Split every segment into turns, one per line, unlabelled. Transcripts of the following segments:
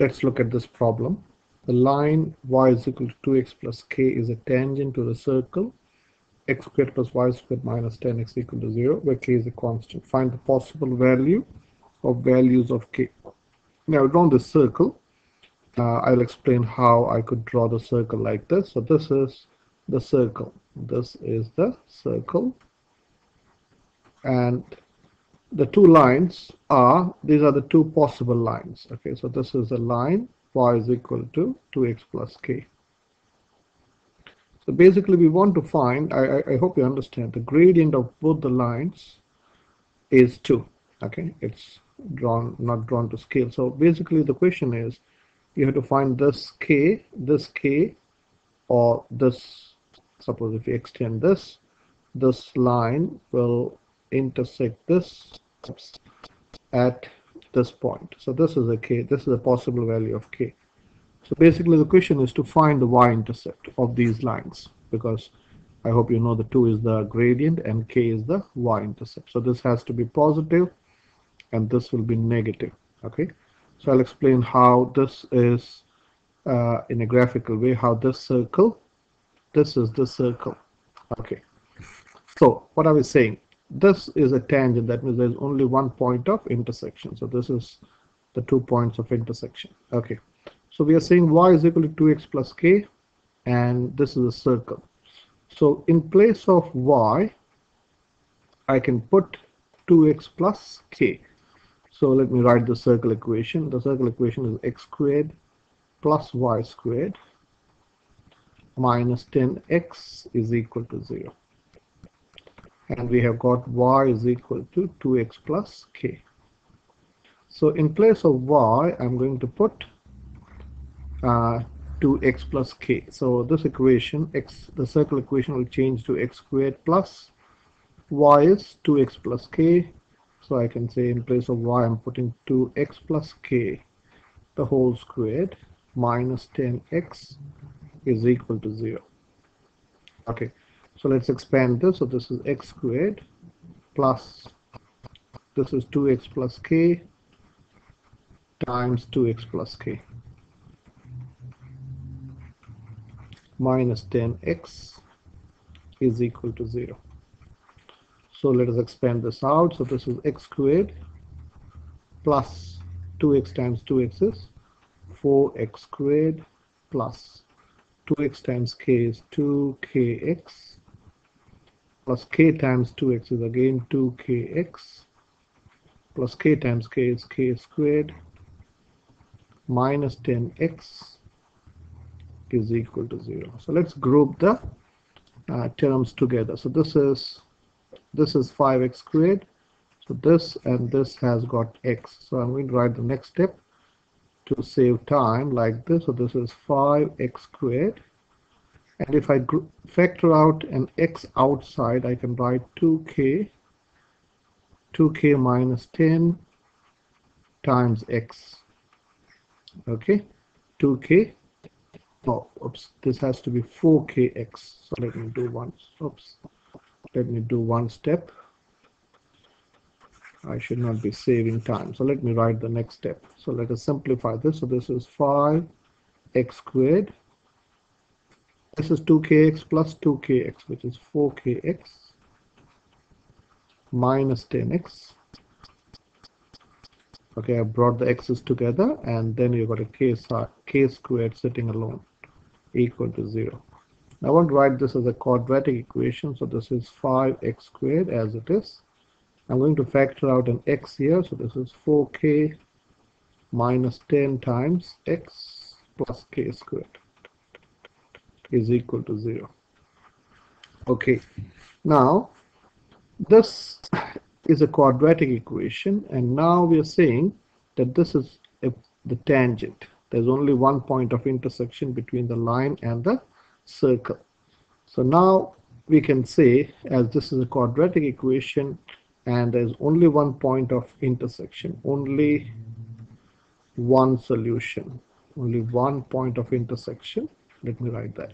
let's look at this problem. The line y is equal to 2x plus k is a tangent to the circle x squared plus y squared minus 10x equal to 0, where k is a constant. Find the possible value of values of k. Now, draw this circle. Uh, I'll explain how I could draw the circle like this. So this is the circle. This is the circle. And the two lines are, these are the two possible lines. Okay, so this is a line, y is equal to 2x plus k. So basically we want to find, I, I, hope you understand, the gradient of both the lines is 2. Okay, it's drawn, not drawn to scale. So basically the question is, you have to find this k, this k, or this, suppose if you extend this, this line will intersect this at this point. So this is a k, this is a possible value of k. So basically the question is to find the y-intercept of these lines because I hope you know the 2 is the gradient and k is the y-intercept. So this has to be positive and this will be negative. Okay, so I'll explain how this is uh, in a graphical way, how this circle, this is the circle. Okay, so what are we saying, this is a tangent, that means there's only one point of intersection. So this is the two points of intersection. Okay. So we are saying y is equal to 2x plus k and this is a circle. So in place of y, I can put 2x plus k. So let me write the circle equation. The circle equation is x squared plus y squared minus 10x is equal to 0. And we have got y is equal to 2x plus k. So in place of y, I'm going to put uh, to x plus k. So this equation, x, the circle equation will change to x squared plus y is 2x plus k. So I can say in place of y, I'm putting 2x plus k, the whole squared, minus 10x is equal to 0. Okay, so let's expand this. So this is x squared plus, this is 2x plus k times 2x plus k. minus 10x is equal to 0. So let us expand this out. So this is x squared plus 2x times 2x is 4x squared plus 2x times k is 2kx plus k times 2x is again 2kx plus k times k is k squared minus 10x is equal to 0. So let's group the uh, terms together. So this is this is 5x squared. So this and this has got x. So I'm going to write the next step to save time like this. So this is 5x squared. And if I factor out an x outside, I can write 2k, 2k minus 10 times x. Okay, 2k oh oops this has to be 4kx so let me do one oops. Let me do one step. I should not be saving time. So let me write the next step. So let us simplify this. So this is 5x squared this is 2kx plus 2kx which is 4kx minus 10x okay I brought the x's together and then you got a k, k squared sitting alone equal to 0. now I want to write this as a quadratic equation. So this is 5x squared as it is. I'm going to factor out an x here. So this is 4k minus 10 times x plus k squared is equal to 0. Okay. Now, this is a quadratic equation. And now we are saying that this is a, the tangent there's only one point of intersection between the line and the circle. So now we can say as this is a quadratic equation and there's only one point of intersection, only one solution, only one point of intersection. Let me write that.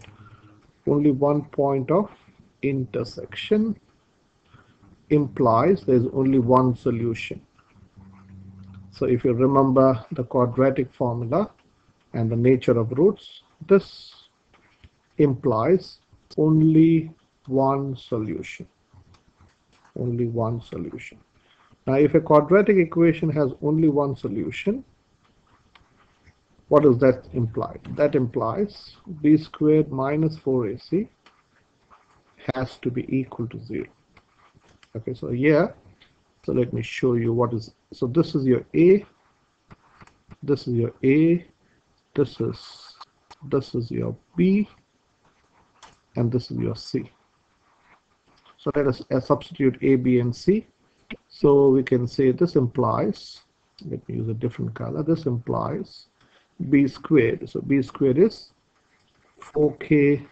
Only one point of intersection implies there's only one solution. So if you remember the quadratic formula and the nature of roots, this implies only one solution. Only one solution. Now if a quadratic equation has only one solution, what does that imply? That implies b squared minus 4ac has to be equal to 0. Okay, so here, so let me show you what is, so this is your a, this is your a, this is, this is your b, and this is your c. So let us uh, substitute a, b, and c. So we can say this implies, let me use a different color, this implies b squared. So b squared is 4k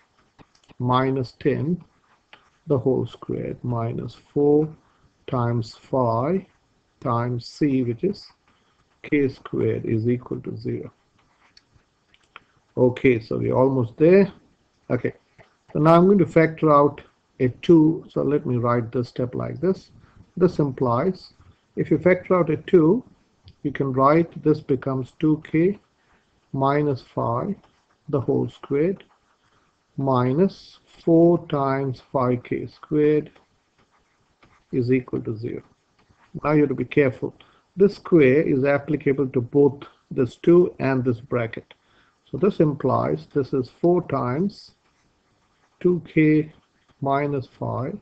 minus 10 the whole squared minus 4 times 5 times c which is k squared is equal to 0. Okay, so we're almost there. Okay, so now I'm going to factor out a 2. So let me write this step like this. This implies if you factor out a 2, you can write this becomes 2k minus 5 the whole squared minus 4 times 5k squared is equal to 0. Now you have to be careful. This square is applicable to both this 2 and this bracket. So this implies this is 4 times 2k minus 5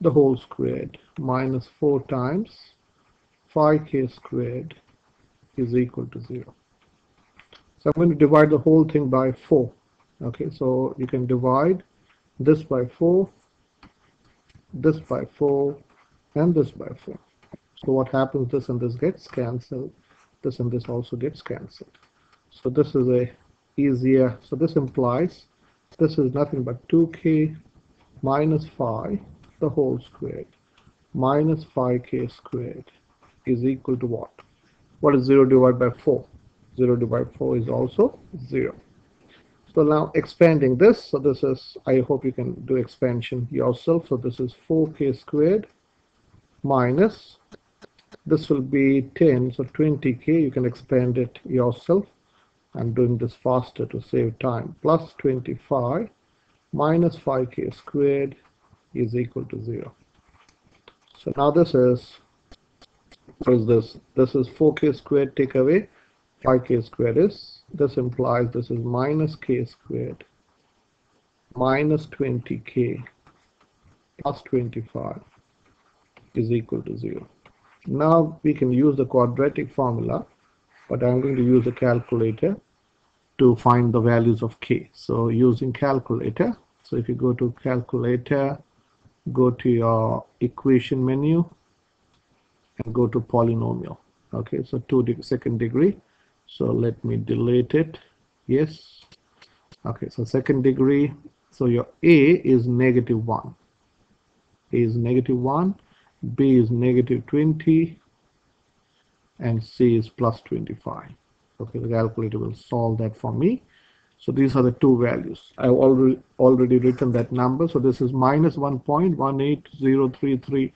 the whole squared minus 4 times 5k squared is equal to 0. So I'm going to divide the whole thing by 4. Okay, so you can divide this by 4, this by 4, and this by 4. So what happens, this and this gets cancelled, this and this also gets cancelled. So this is a easier, so this implies this is nothing but 2k minus 5 the whole squared minus 5k squared is equal to what? What is 0 divided by 4? 0 divided by 4 is also 0. So now expanding this, so this is, I hope you can do expansion yourself. So this is 4k squared minus, this will be 10, so 20k, you can expand it yourself. I'm doing this faster to save time. Plus 25 minus 5k squared is equal to 0. So now this is, what is this? This is 4k squared take away 5k squared is, this implies this is minus k squared minus 20k plus 25 is equal to 0. Now we can use the quadratic formula, but I'm going to use a calculator to find the values of k. So using calculator, so if you go to calculator, go to your equation menu and go to polynomial. Okay, so two de second degree so let me delete it. Yes. Okay so second degree. So your a is negative 1 a is negative 1 b is negative 20 and c is plus 25 okay the calculator will solve that for me. So these are the two values. I've already already written that number. So this is minus 1.18033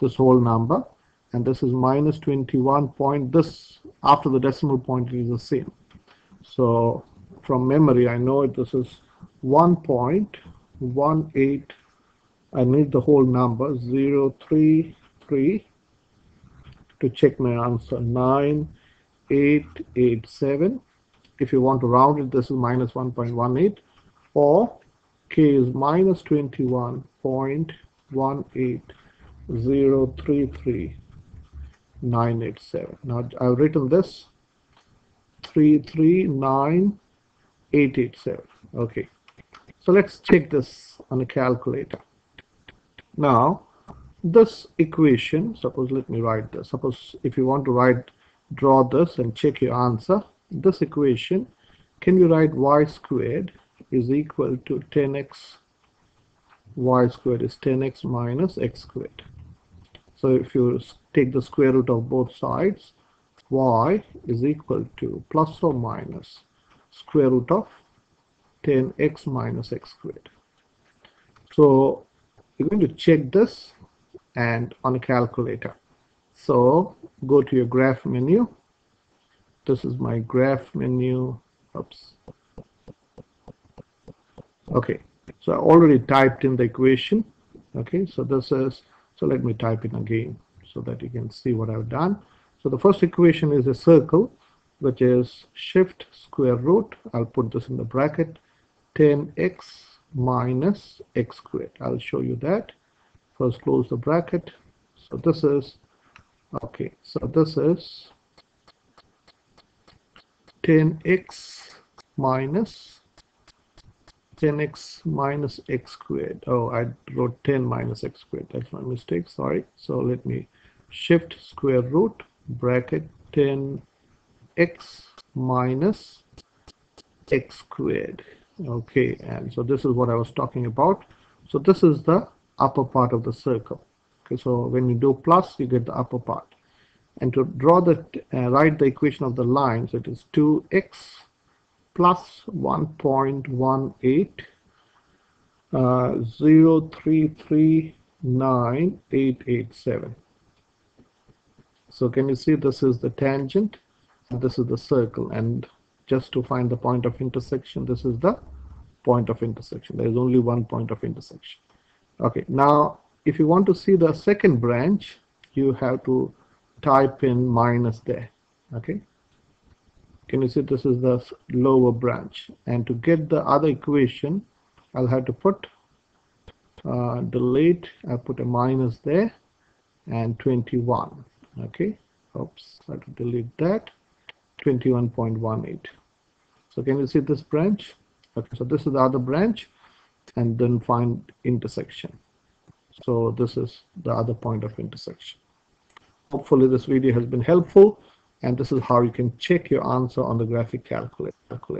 this whole number and this is minus 21 point this after the decimal point is the same. So from memory I know this is 1.18 I need the whole number 033 to check my answer 9887 if you want to round it this is minus 1.18 or k is minus 21.18033 987. Now I've written this 339887. Okay. So let's check this on a calculator. Now this equation, suppose let me write this. Suppose if you want to write, draw this and check your answer. This equation, can you write y squared is equal to 10x y squared is 10x minus x squared. So if you take the square root of both sides, y is equal to plus or minus square root of 10x minus x squared. So you're going to check this and on a calculator. so go to your graph menu. This is my graph menu. Oops. Okay. So I already typed in the equation. Okay. So this is so let me type in again so that you can see what I've done. So the first equation is a circle which is shift square root. I'll put this in the bracket. 10x minus x squared. I'll show you that. First close the bracket. So this is okay so this is 10x minus 10x minus x squared. Oh I wrote 10 minus x squared. That's my mistake. Sorry. So let me shift square root bracket 10 x minus x squared. Okay and so this is what I was talking about. So this is the upper part of the circle. Okay so when you do plus you get the upper part. And to draw the uh, write the equation of the line so it is 2x plus 1.18 uh, 0339887 so can you see this is the tangent? This is the circle and just to find the point of intersection this is the point of intersection. There is only one point of intersection. Okay now if you want to see the second branch you have to type in minus there okay? Can you see this is the lower branch? And to get the other equation I'll have to put uh, delete. I'll put a minus there and 21 okay oops I have to delete that. 21.18 so can you see this branch? Okay so this is the other branch and then find intersection. So this is the other point of intersection. Hopefully this video has been helpful and this is how you can check your answer on the graphic calculator